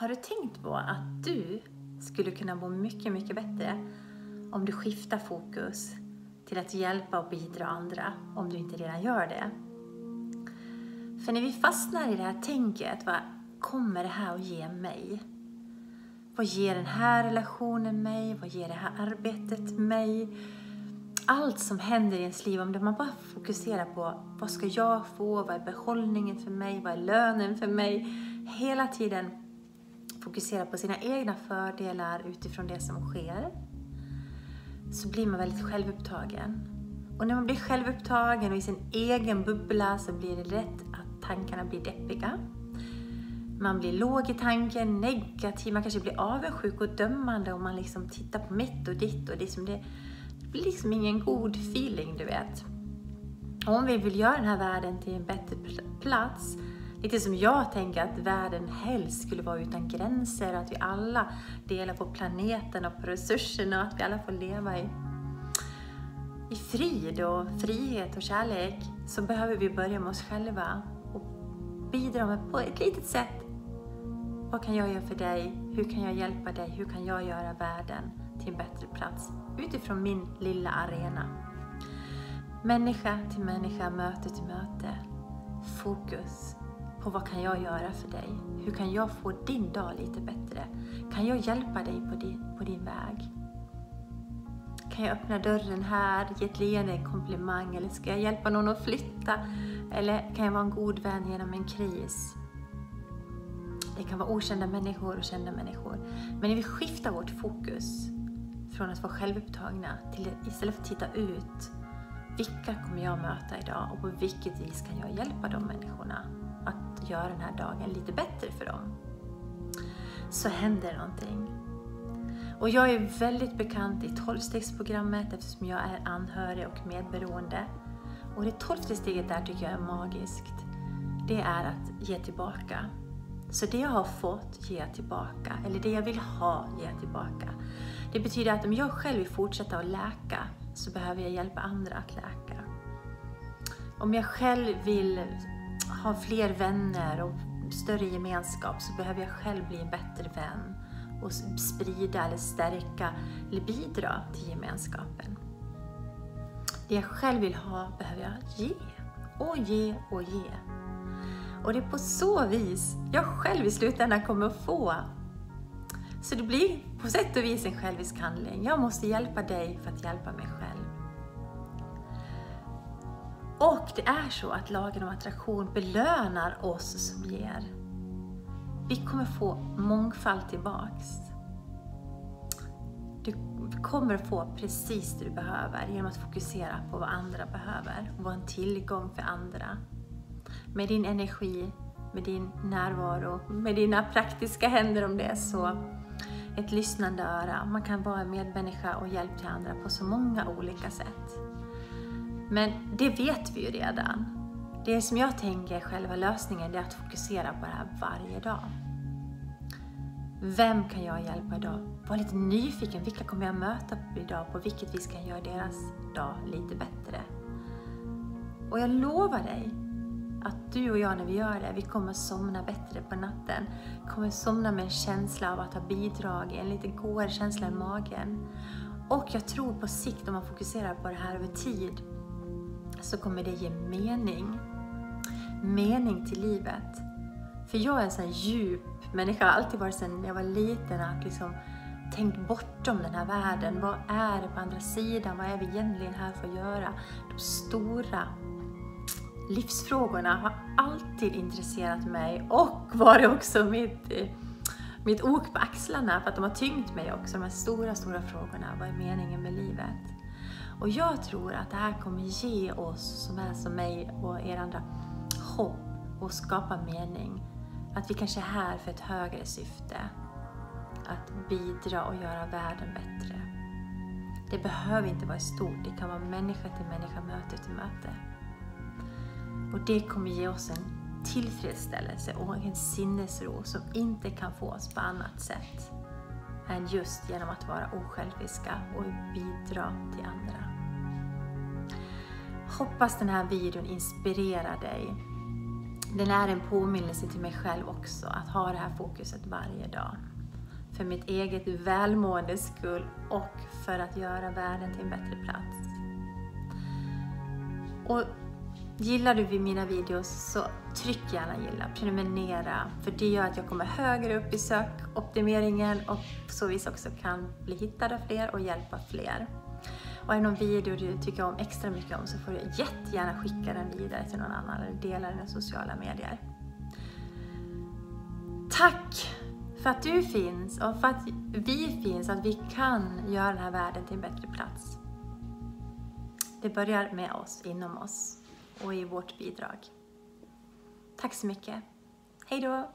Har du tänkt på att du skulle kunna må mycket, mycket bättre om du skiftar fokus till att hjälpa och bidra andra, om du inte redan gör det? För när vi fastnar i det här tänket, vad kommer det här att ge mig? Vad ger den här relationen mig? Vad ger det här arbetet mig? Allt som händer i ens liv, om man bara fokuserar på vad ska jag få? Vad är behållningen för mig? Vad är lönen för mig? Hela tiden fokusera på sina egna fördelar utifrån det som sker, så blir man väldigt självupptagen. Och när man blir självupptagen och i sin egen bubbla så blir det lätt att tankarna blir deppiga. Man blir låg i tanken, negativ, man kanske blir avundsjuk och dömande och man liksom tittar på mitt och ditt och liksom det, det blir liksom ingen god feeling, du vet. Och om vi vill göra den här världen till en bättre plats Lite som jag tänker att världen helst skulle vara utan gränser, att vi alla delar på planeten och på resurserna och att vi alla får leva i, i frid och frihet och kärlek, så behöver vi börja med oss själva och bidra med på ett litet sätt. Vad kan jag göra för dig? Hur kan jag hjälpa dig? Hur kan jag göra världen till en bättre plats utifrån min lilla arena? Människa till människa, möte till möte. Fokus på vad kan jag göra för dig? Hur kan jag få din dag lite bättre? Kan jag hjälpa dig på din, på din väg? Kan jag öppna dörren här, ge ett leende, en komplimang eller ska jag hjälpa någon att flytta? Eller kan jag vara en god vän genom en kris? Det kan vara okända människor och kända människor. Men när vi skiftar vårt fokus från att vara självupptagna till att istället för att titta ut, vilka kommer jag möta idag och på vilket vis kan jag hjälpa de människorna? Att göra den här dagen lite bättre för dem. Så händer någonting. Och jag är väldigt bekant i tolvstegsprogrammet eftersom jag är anhörig och medberoende. Och det tolfte steget där tycker jag är magiskt. Det är att ge tillbaka. Så det jag har fått ger jag tillbaka, eller det jag vill ha ger jag tillbaka. Det betyder att om jag själv vill fortsätta att läka så behöver jag hjälpa andra att läka. Om jag själv vill ha fler vänner och större gemenskap så behöver jag själv bli en bättre vän och sprida eller stärka eller bidra till gemenskapen. Det jag själv vill ha behöver jag ge och ge och ge. Och det är på så vis jag själv i slutändan kommer att få. Så det blir på sätt och vis en självisk handling. Jag måste hjälpa dig för att hjälpa mig själv. Och det är så att lagen om attraktion belönar oss som ger. Vi kommer få mångfald tillbaks. Du kommer få precis det du behöver genom att fokusera på vad andra behöver och vara en tillgång för andra. Med din energi, med din närvaro, med dina praktiska händer om det är så. Ett lyssnande öra. Man kan vara en medmänniska och hjälpa till andra på så många olika sätt. Men det vet vi ju redan. Det som jag tänker är själva lösningen, det är att fokusera på det här varje dag. Vem kan jag hjälpa idag? Var lite nyfiken, vilka kommer jag möta idag? På vilket vis kan jag göra deras dag lite bättre? Och jag lovar dig att du och jag när vi gör det, vi kommer somna bättre på natten. Vi kommer somna med en känsla av att ha bidragit, en lite godare känsla i magen. Och jag tror på sikt, om man fokuserar på det här över tid, så kommer det ge mening. Mening till livet. För jag är en sån djup människa, har alltid varit sedan jag var liten, att liksom tänkt bortom den här världen. Vad är det på andra sidan? Vad är vi egentligen här för att göra? De stora livsfrågorna har alltid intresserat mig och varit också mitt, mitt ok på axlarna för att de har tyngt mig också. De här stora, stora frågorna. Vad är meningen med livet? Och jag tror att det här kommer ge oss som är som mig och er andra hopp och skapa mening. Att vi kanske är här för ett högre syfte. Att bidra och göra världen bättre. Det behöver inte vara stort, det kan vara människa till människa, möte till möte. Och det kommer ge oss en tillfredsställelse och en sinnesro som inte kan fås på annat sätt än just genom att vara osjälviska och bidra till andra. Hoppas den här videon inspirerar dig den är en påminnelse till mig själv också, att ha det här fokuset varje dag. För mitt eget välmåendes skull och för att göra världen till en bättre plats. Och Gillar du mina videos så tryck gärna gilla, prenumerera, för det gör att jag kommer högre upp i sökoptimeringen och på så vis också kan bli hittad av fler och hjälpa fler. Och är det någon video du tycker om extra mycket om så får du jättegärna skicka den vidare till någon annan eller dela den i sociala medier. Tack för att du finns och för att vi finns, att vi kan göra den här världen till en bättre plats. Det börjar med oss, inom oss och i vårt bidrag. Tack så mycket. Hej då!